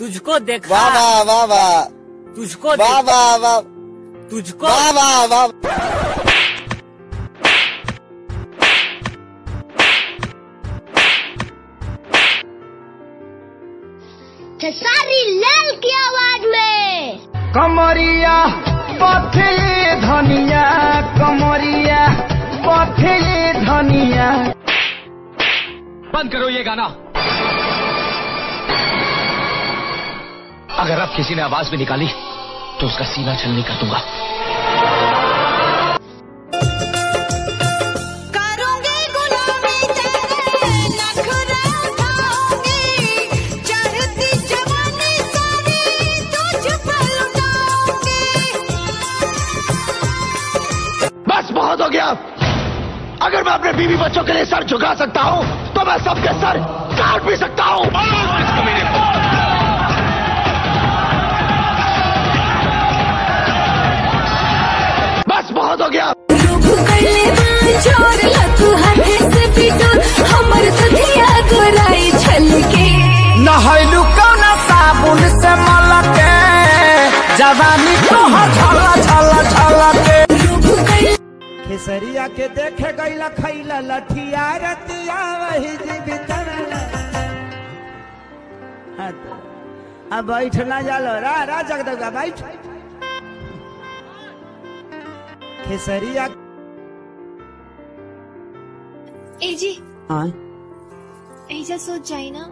तुझको देखा। वाह वाह वाह वाह। तुझको वाह वाह वाह। तुझको वाह वाह वाह। खेसारी लाल की आवाज़ में। कमरिया पथे धनिया कमरिया पथे धनिया। बंद करो ये गाना। अगर अब किसी ने आवाज़ भी निकाली तो उसका सीना छलनी कर दूँगा। बस बहुत हो गया। अगर मैं अपने बीवी बच्चों के लिए सर झुका सकता हूँ तो मैं सबके सर काट भी सकता हूँ। तो के। खेसरिया के देखे गईला खैला लठिया रतिया वही जीवित अब बैठ ना जालो। रा रा जगदगा बैठ। खेसरिया ए जी। हाँ? ऐसा सोच जाए ना।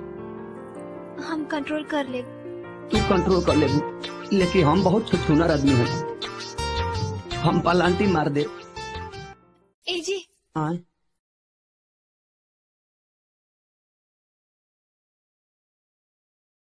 हम कंट्रोल कर ले तू कंट्रोल कर ले लेकिन हम बहुत छुछुनर आदमी हैं। हम पलांटी मार दे। ए जी। हाँ।